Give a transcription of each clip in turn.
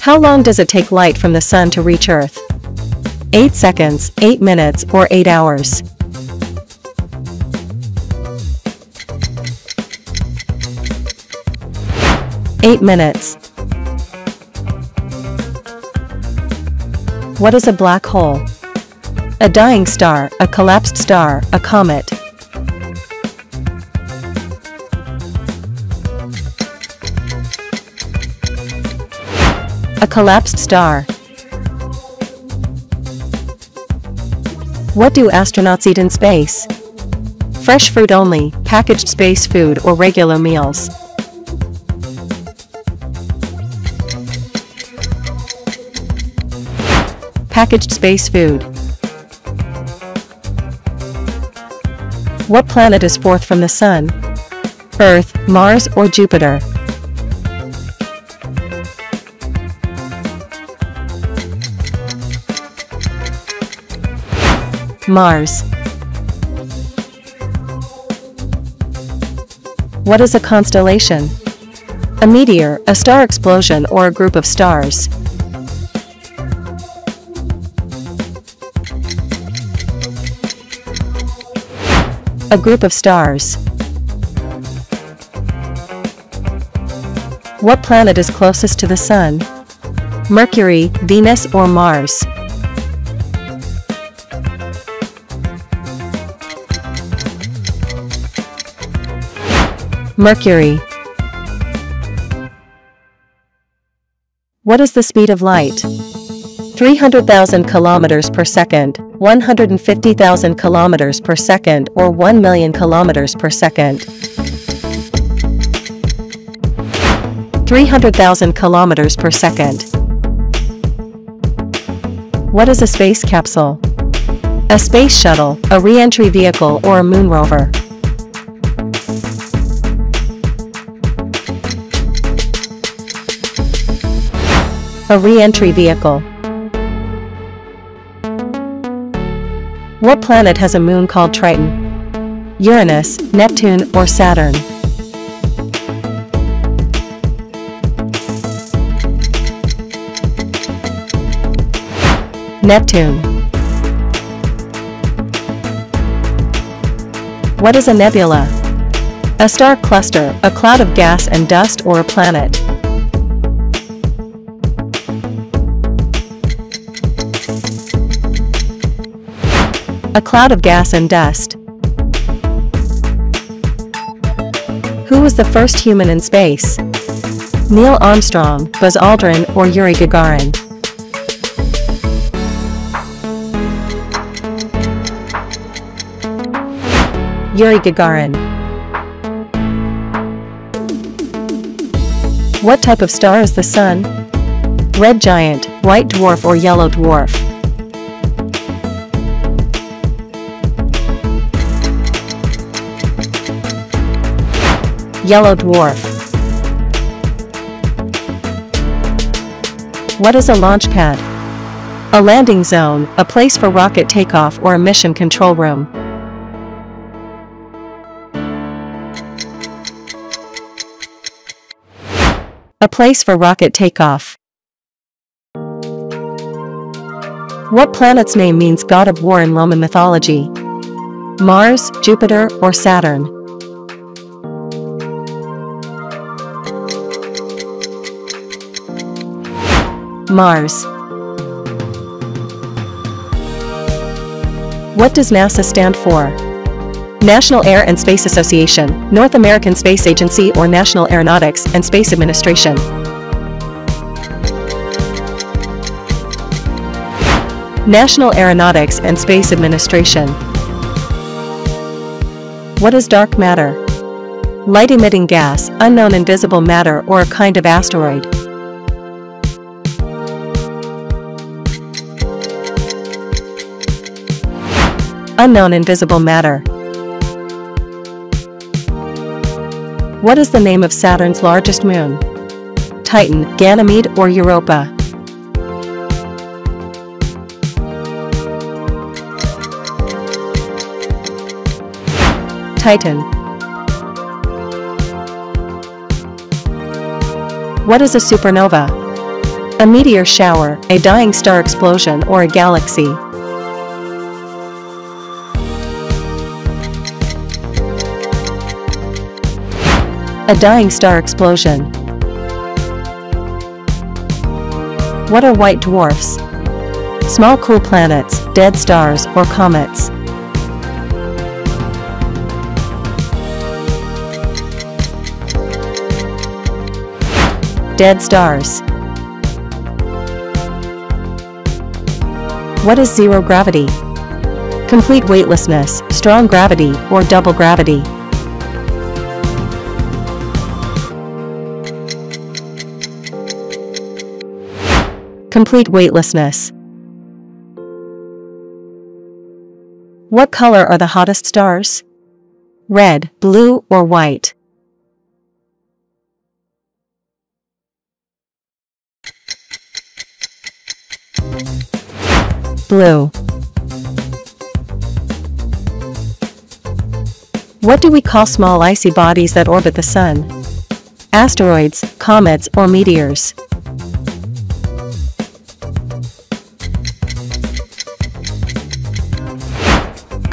How long does it take light from the sun to reach Earth? 8 seconds, 8 minutes, or 8 hours? Eight minutes. What is a black hole? A dying star, a collapsed star, a comet. A collapsed star. What do astronauts eat in space? Fresh fruit only, packaged space food or regular meals. Packaged space food. What planet is fourth from the Sun? Earth, Mars or Jupiter? Mars. What is a constellation? A meteor, a star explosion or a group of stars. A group of stars. What planet is closest to the Sun? Mercury, Venus or Mars? Mercury. What is the speed of light? 300,000 kilometers per second, 150,000 kilometers per second, or 1 million kilometers per second. 300,000 kilometers per second. What is a space capsule? A space shuttle, a re-entry vehicle or a moon rover. A re-entry vehicle. What planet has a moon called Triton? Uranus, Neptune, or Saturn? Neptune. What is a nebula? A star cluster, a cloud of gas and dust or a planet. A cloud of gas and dust. Who was the first human in space? Neil Armstrong, Buzz Aldrin, or Yuri Gagarin? Yuri Gagarin. What type of star is the Sun? Red giant, white dwarf or yellow dwarf? Yellow dwarf. What is a launch pad? A landing zone, a place for rocket takeoff or a mission control room. A place for rocket takeoff. What planet's name means god of war in Roman mythology? Mars, Jupiter, or Saturn? Mars. What does NASA stand for? National Air and Space Association, North American Space Agency or National Aeronautics and Space Administration. National Aeronautics and Space Administration. What is dark matter? Light-emitting gas, unknown invisible matter or a kind of asteroid. Unknown invisible matter. What is the name of Saturn's largest moon? Titan, Ganymede, or Europa? Titan. What is a supernova? A meteor shower, a dying star explosion, or a galaxy. A dying star explosion. What are white dwarfs? Small cool planets, dead stars, or comets. Dead stars. What is zero gravity? Complete weightlessness, strong gravity, or double gravity. Complete weightlessness. What color are the hottest stars? Red, blue, or white? Blue. What do we call small icy bodies that orbit the Sun? Asteroids, comets, or meteors?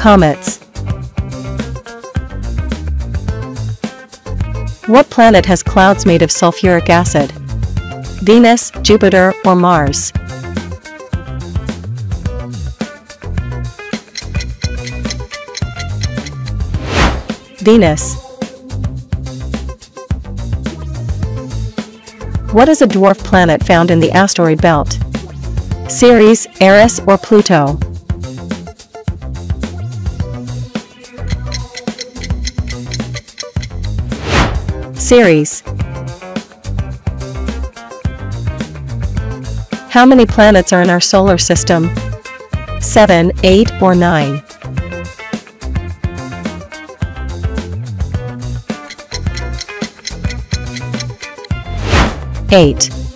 Comets. What planet has clouds made of sulfuric acid? Venus, Jupiter, or Mars? Venus. What is a dwarf planet found in the asteroid belt? Ceres, Eris, or Pluto? Ceres. How many planets are in our solar system? 7, 8, or 9? 8.